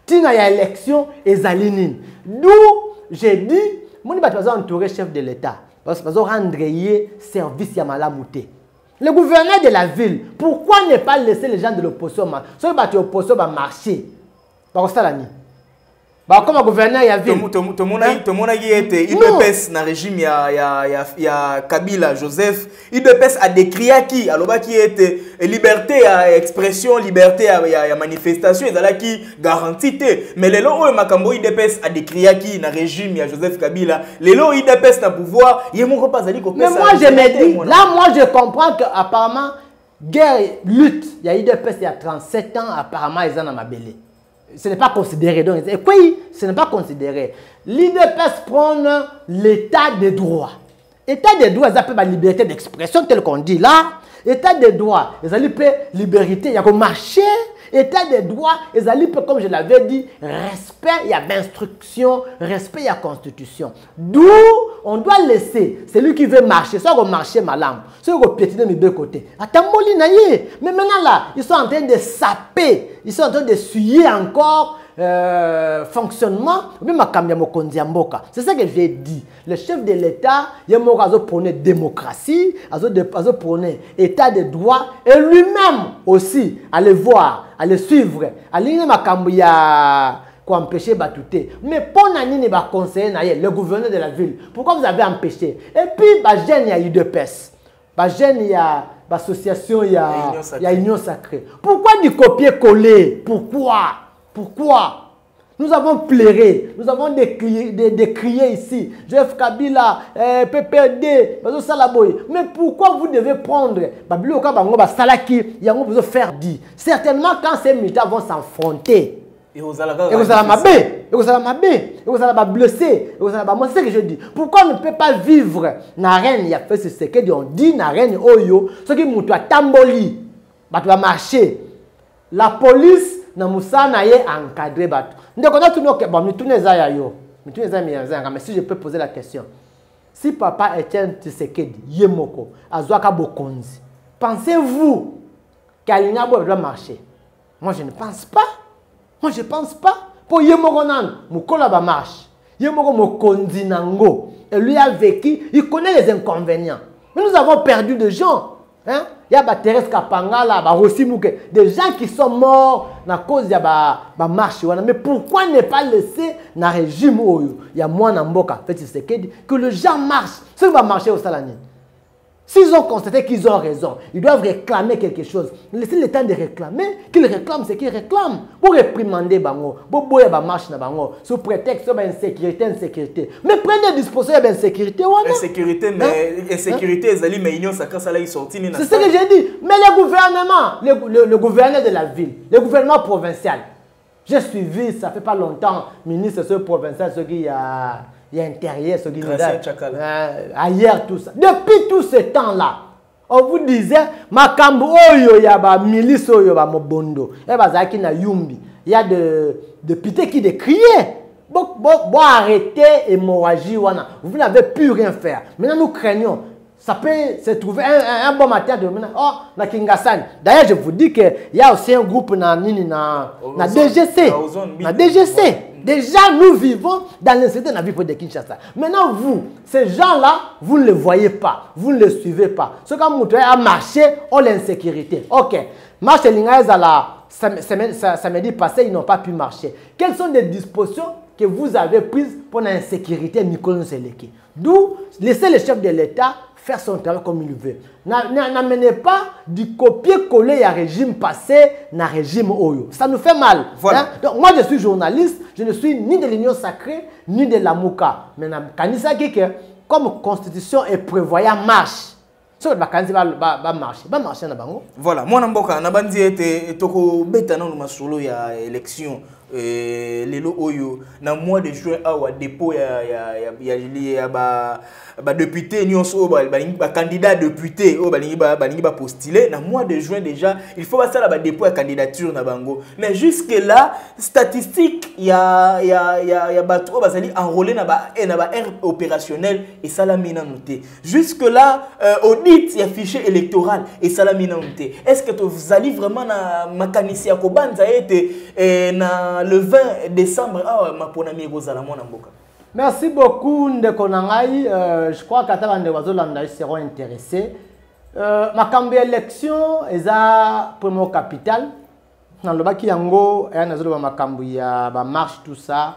Ntina ya élection ezali nini. D'où j'ai dit moni bato baza entouré chef de l'état bazorendre ye service ya malamu te le gouverneur de la ville pourquoi ne pas laisser les gens de l'opposition soki bato ya opposition bakosala nini bakoma gouverneur ya ville. Tomonaki ete idps na régime ya, ya, ya, ya kabila joseph. Idps adécriaki alobaki ete liberté ya expression liberté ya, ya, ya manifestation ezalaki garanti te mais lelo oyo makambo oyo idps adécriaki na régime ya joseph kabila. Lelo idps na pouvoir ye moko mpe azali mais moi je me dis là moi je comprends que apparemment guerre lutte il y a il y a 37 ans apparemment ils en ont mabélé ce n'est pas considéré. Donc et quoi ce n'est pas considéré. l'UDPS prône l'état des droits. État des droits ça peut la liberté d'expression tel qu'on dit là. État des droits ezali mpe liberté ya komarché état des droits ezali mpe comme je l'avais dit respect ya bainstruction respect ya constitution. D'où on doit laisser celui qui veut marcher soki akomarché malamu soki kopiétine mibeko te atamboli na ye mais maintenant là ils sont en train de saper ils sont en train de suyer encore euh, fonctionnement. C'est ça que j'ai dit. Le chef de l'état ye moko azopreneur démocratie azopreneur état de droit. Et lui-même aussi allez voir allez suivre. Alingi makambo ya empêcher bato te mais mpo na nini baconseiller na ye le gouverneur de la ville. Pourquoi vous avez empêché? Et puis bagene ya udps bagene ya bassociation ya, ya union sacrée. pourquoi du copier coller? Pourquoi? Pourquoi? Nous avons pleuré, nous avons décrié, décrié ici, Jeff Kabila, euh, PPD, mais pourquoi vous devez prendre? Salaki, vous faire dire. Certainement quand ces militaires vont s'affronter, et vous allez mabe, et vous allez mabe, et vous allez blessé, et vous allez moi c'est ce que je dis. Pourquoi on ne peut pas vivre? Na reine, il y a fait ce que on dit na reine oyo, ce qui moutou a tamboli, bah tu vas marcher. La police na mosala na ye encadre bato ndeko natuni oke bon mituna eza ya yo. Mituna eza miyanza mais si je peux poser la question si papa etienne tisekedi ye moko azwaka bokonzi pensez-vous qu'alingi aboya doit marcher? Moi je ne pense pas moi je pense pas mpo ye moko nano mokolo ya bamarche ye moko mokonzi nango et lui a vécu il connaît les inconvénients mais nous avons perdu de gens Hein? Il y a ba Thérèse Kapangala, ba Rossi Mouke, des gens qui sont morts à cause de ba, ba marche. Mais pourquoi ne pas laisser dans le régime où il y a moins d'amboka, fait que les gens marchent, ce qui va marcher au Salani. S'ils ont constaté qu'ils ont raison, ils doivent réclamer quelque chose. Laissez le temps de réclamer, qu'ils réclament ce qu'ils réclament. Pour réprimander bango, pour boyer ba marche na bango, sous prétexte de insécurité, insécurité. Mais prenez disposition de insécurité. Insécurité, mais insécurité, ils allaient, mais ils sortent. C'est ce que j'ai dit. Mais le gouvernement, le, le, le gouverneur de la ville, le gouvernement provincial, j'ai suivi, ça fait pas longtemps, ministre ce provincial, ce qui a il y a intérieur, ce qui euh, ailleurs, tout ça. Depuis tout ce temps-là, on vous disait, makambo oyo ya ba milice oyo ba mobondo, et bazaki na yumbi. Il y a de députés qui décriaient. Bon, bon, bon, arrêtez hémorragie, wana. Vous n'avez plus rien faire. Maintenant, nous craignons. Ça peut se trouver un, un, un bon matin de maintenant. Oh, na Kingasan. D'ailleurs, je vous dis qu'il y a aussi un groupe na, nini, na, na DGC. Na DGC. Déjà, nous vivons dans l'insécurité de la vie de Kinshasa. Maintenant, vous, ces gens-là, vous ne les voyez pas, vous ne les suivez pas. Ce quand vous a marché, on l'insécurité. Ok. Marche la samedi passé, ils n'ont pas pu marcher. Quelles sont les dispositions que vous avez prises pour l'insécurité D'où laissez le chef de l'État faire son travail comme il veut. N'amenez pas du copier-coller à régime passé à régime Oyo. Ça nous fait mal. Voilà. Hein? Donc, moi, je suis journaliste, je ne suis ni de l'Union sacrée, ni de la Mouka. Mais comme constitution est prévoyant marche, soki bakanisi bamarche bamarche na bango voilà mwana mboka nabandi ete tokobeta nano masolo ya élection lelo oyo. Na mois de juin awa dépôt ya, ya, ya, ya, ya ba badepute nyonso oyo balingi bacandidat député. Oyo balingi balingi bapostule na mois de juin déjà il faut basala badépôt ya candidature na bango. Mais jusque là statistique ya, ya, ya, ya bato oyo bazali enrôlé na ba na ba aire opérationnel esalami nanu te jusque là euh, audit ya fichier électoral esalami nanu te est ce que tozali vraiment na makanisi ya kobanza ete eh, na le 20 décembre awa maponami ekozala mwana mboka Merci beaucoup, Ndeko Nangai. Euh, je crois qu'à tel endroit, seront intéressés. Euh, ma cambi élection, à premier capital. Qui yango, et dans ma cambi ya ba marche tout ça.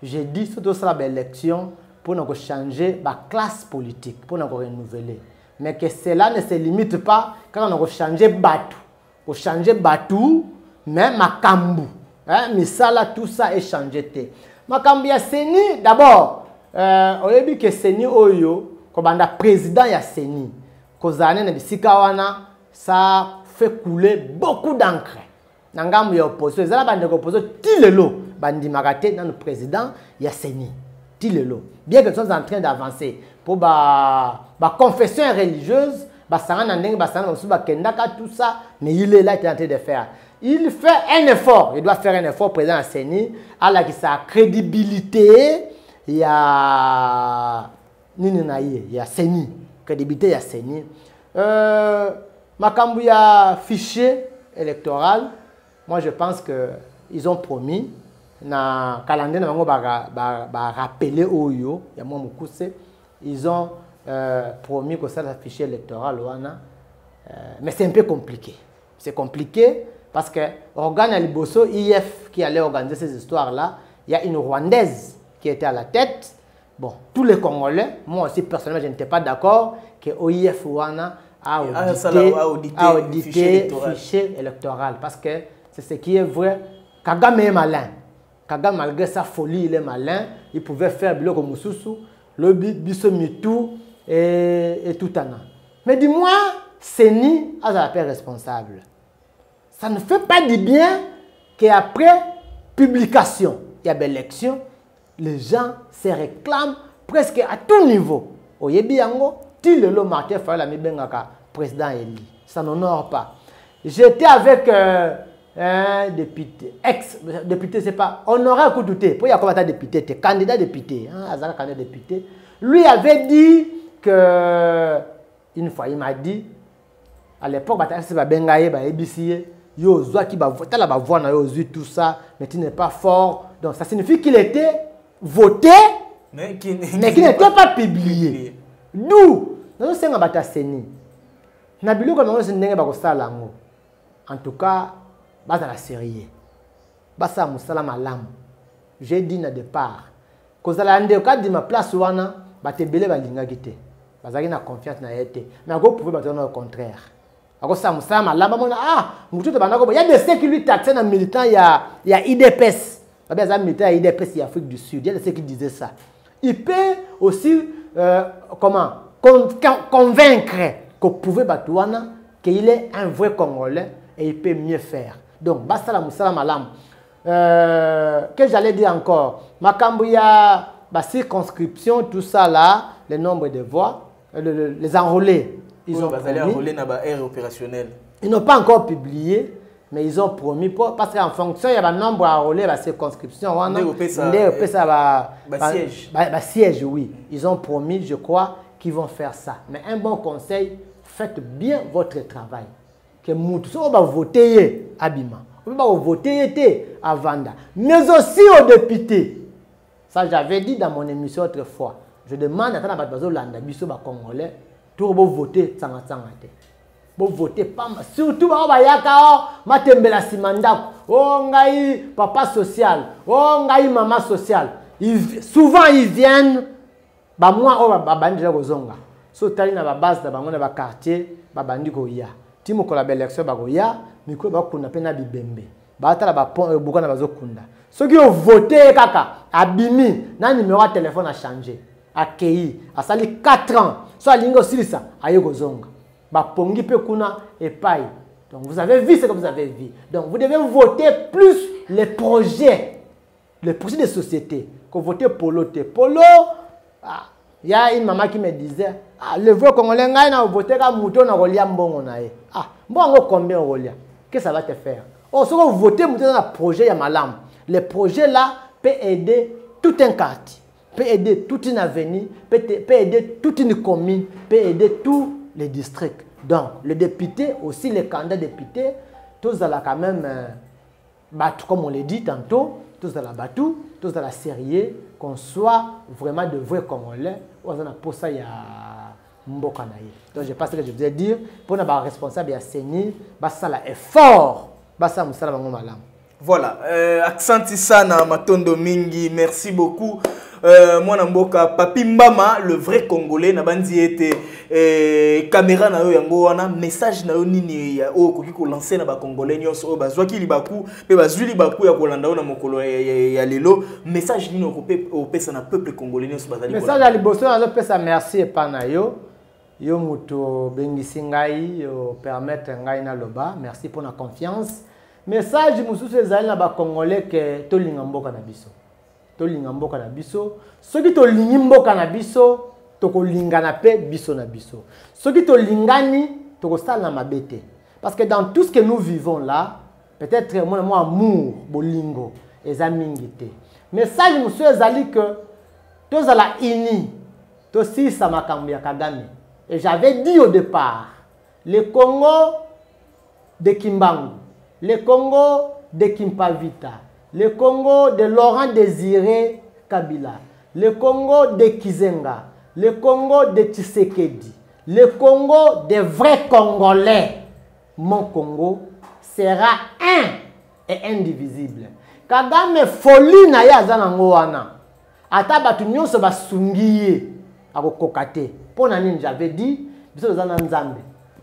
J'ai dit surtout ça la élection pour nous changer la classe politique, pour nous renouveler. Mais que cela ne se limite pas quand on a changé Batou. Pour changer Batou, mais ma cambu. Hein, mais ça là, tout ça est changé. Makambo ya seni d'abord euh, oyebi ke seni oyo kobanda président ya seni kozala nene bisika wana sa fait couler beaucoup d'encre. Na ngambo ya opposition ezala bandeko opposition ti lelo bandimaka te nano président ya seni ti lelo. Bien que nous sommes en train d'avancer mpo baconfession ba religieuse basanga na ndenge basanga na mosusu bakendaka tout ça mais il est là il est en train de faire il fait un effort. Il doit faire un effort président ya seni alakisa crédibilité ya nini na ye ya seni crédibilité ya seni euh, makambo ya fichier électoral. Moi je pense que ils ont promis. Na calendrier na bango barapele oyo ya mwa ils ont euh, promis kosala fichier électoral euh, mais c'est un peu compliqué. C'est compliqué parce que organe ya liboso if qui allait organiser ces histoires là il y a une rwandaise qui était à la tête. Bon tous les congolais moi aussi personnellement je n'étais pas d'accord que oif wana a audité, a audité fichier, fichier électoral. Parce que c'est ce qui est vrai. Kagame est malin. Kagame malgré sa folie il est malin. Il pouvait faire biloko mosusu lobi biso mitu et, et tout ana mais du moins seni azala pe responsable ça ne fait pas du bien qu'après publication il y a élection les gens se réclament presque à tout niveau. Oyebi yango ti lelo martin fayol amibengaka président eli. Ça n'honore pas. J'étais avec euh, un député ex député c'est pas honoré kutu te po ya komata député? Te candidat député hein, candidat député. Lui avait dit que une fois il m'a dit à l'époque batakisi babenga ye bayebisi yo ozwaki tala bavoix na yo ozwi tout ça mais tu n'es pas fort. Donc ça signifie qu'il était voté mais qui, n'était pas publié. d'où? Nazosenga bato ya seni na biloko nango nyonso ndenge bakosala yango en tout cas bazala sérieux basala mosala malamu j'ai dit na départ. Kozala ya ndeko adima place wana bato ebele balingaki te bazalaki na confiance na ye te mais akoprouve bato wana au contraire akosala mosala malamu amona ah motu qui lui taxe na militant ya, ya idps babi aza militant ya idps ya afrique du sud ya de ce qui disait ça. Il peut aussi euh, comment con, con, convaincre koprouve qu'il est un vrai congolais et il peut mieux faire. Donc basala mosala malamu euh, que j'allais dire encore makambo ya bacirconscription tout ça là le nombre de voix le, les enrôlés ils ont opérationnelle ils n'ont pas encore publié mais ils ont promis pour, parce qu'en fonction il y a un nombre enrôlés la circonscription ça ba siège. siège oui. Ils ont promis je crois qu'ils vont faire ça. Mais un bon conseil faites bien votre travail. Que mutu soki bavote ye abima obi bakovote ye te avanda mais aussi aux députés ça j'avais dit dans mon émission autrefois. Je demande ata na bato bazolanda biso bacongolais toko bovote ntsanga-ntsanga te. Bovote pamba surtout bao bayaka o matembela nsima ndako. O ngai papa social. O ngai mama social. Ils, souvent ils viennent. Bamwa oyo babandi deja kozonga. So otali na babase na bango na baquartier babandi koya. Ti mokolo ya baélection bakoya mikolo bakunda mpe na bibembe. Batala babuka na bazokunda soki ovote ye kaka abimi na numero ya telefone achange akei asali 4 ans so alingi osilisa aye kozonga bapongi mpe kuna epai donc vous avez vu ce que vous avez vu. Donc vous devez voter plus les projets les projets de société que voter polo te polo ah, y a une maman qui me disait ah, le vrai congolais ngai na vote ka moto na kolia mbongo na ye. Ah mbongo combien okolia que ça va te faire? Oh soki ovote moto na projet ya malamu le projet là peut aider tout un quartier peut aider toute une avenue peut, peut aider toute une commune peut aider tous les districts. Donc le député aussi les candidats députés tozala quand même euh, comme on l'a dit tantôt tozala bato tozala sérieux qu'on soit vraiment de vrais congolais oyo aza na posa ya mboka na ye donc je pense que je voudrais dire mpona baresponsable ya seni basala effort basala mosala bango malamu voilà. Euh, accenti sana matondo mingi merci beaucoup euh, mwana mboka papi mbama le vrai congolais na bandi ete eh, caméra na yo yango wana message na yo nini oyo okoki kolanse na bacongolais nyonso oyo bazwaki libaku mpe bazwi libaku ya kolanda na mokolo ya, ya, lelo message nini opesa na peuple congolais nyonso bazali message ya liboso nazopesa merci epa na yo yo moto obengisi ngai opermettre ngai naloba merci mpo na confiance. Message mosusu ezali na bacongolais ke tolinga mboka na biso tolinga mboka na biso. Soki tolingi mboka na biso tokolingana mpe biso na biso. Soki tolingani tokosala mabe te. Parce que dans tout ce que nous vivons là peut-être mona mwa amour bolingo eza mingi te. Message mosusu ezali ke tozala ini tosilisa makambo ya kagame. Et j'avais dit au départ le congo de kimbangu le congo de kimpavita le congo de laurent désiré kabila. Le congo de kizenga. Le congo de tshisekedi. Le congo des vrais congolais. Mon congo sera un et indivisible. Kagame folie na ye aza nango wana. Ata bato nyonso basungi ye akokoka te. Mpo na nini? J'avais dit biso nzambe.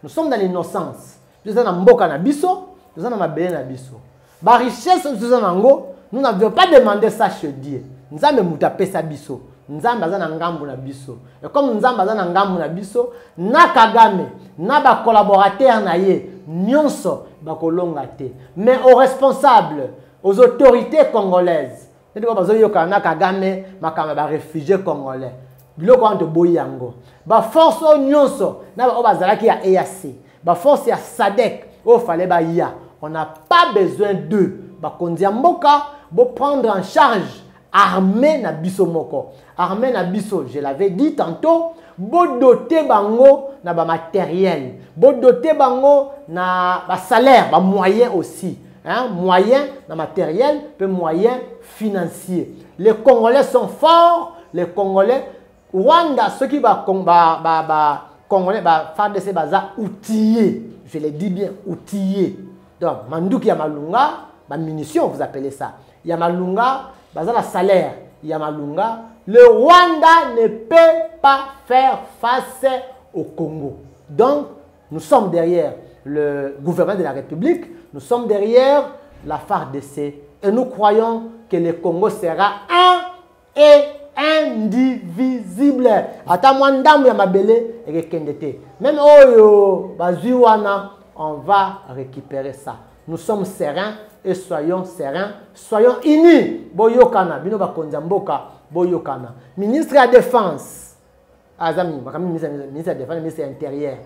Nous sommes dans l'innocence. Toza na mboka na biso toza na mabele na nango nous n'avions pas demandé ça chez dieu. Nzambe moto apesa biso. Nzambe aza na ngambu na biso. Et comme nzambe aza na ngambu na biso na kagame na bacolaborateur na ye nyonso bakolonga te. Mais aux responsables aux autorités congolaises neti ko bazoyokana na kagame makambo ya baréfugie congolais. Biloko wana toboyi yango. Baforce oyo nyonso na oyo bazalaki ya eac baforce ya sadek fale on n'a pas besoin d'eux. Bakonzi ya mboka boprendre en charge armée na biso moko. Armée na biso je l'avais dit tantôt bodote bango na bamatériel bodote bango na basalaire bamoyen aussi hein? moyen na matériel mpe moyen financier. Les congolais sont forts. Les congolais rwanda soki bacongolais ba, ba, ba, congolais bafardc baza outillé je le dis bien outillé donc manduki ya malunga bamunition vous appelez ça. Ya malunga baza na salaire. Ya malunga le rwanda ne peut pas faire face au congo. Donc nous sommes derrière le gouvernement de la république nous sommes derrière la FARDC et nous croyons que le congo sera un et indivisible. Ata mabele ekekende te même oyo bazwi wana on va récupérer ça. Nous sommes sereins et soyons sereins. Soyons unis. Boyokana. Bino bakonzi ya mboka. Boyokana. Ministre ya défense. Aza makambo ministre ya défense ministre intérieur.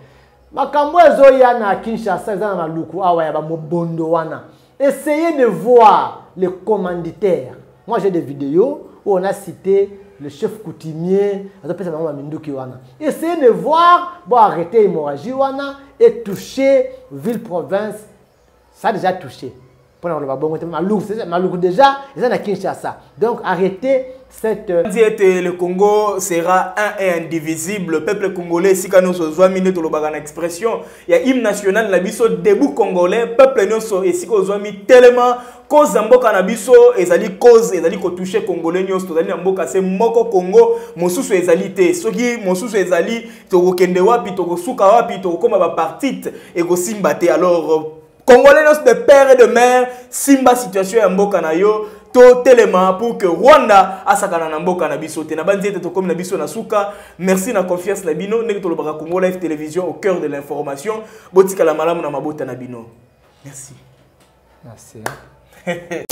Makambo ezoya na kinshasa eza na maluku. Awa ya bamobondo wana. Essayez de voir les commanditaires. Moi j'ai des vidéos où on a cité le chef coutumier azopesa wana. Essayez de voir arrêter hémorragie wana et toucher ville province ça a déjà touché mpona koloba bongo donc arrêtez cette ete le congo sera un et indivisible. Le peuple congolais esika nyonso ozwami nde tolobaka na expression. Ya hymne national na biso debout congolais peuple nyonso esika ozwami telema cause ya mboka na biso ezali cause ezali kotouche congolais nyonso. Tozali na mboka se moko congo mosusu ezali te. Soki mosusu ezali tokokende te. Alors Congolais de père et de mère, Simba situation mboka na yo, totelema pour que Rwanda asakana na mboka biso. Merci confiance na bino, Congo Live télévision au cœur de l'information. La na bino. Merci. Merci. Hein. *laughs*